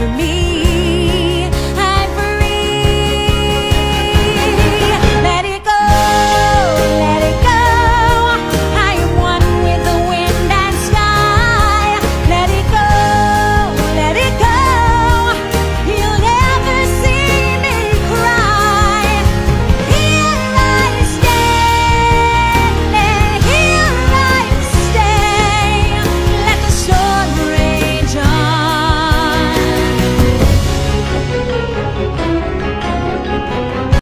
for me.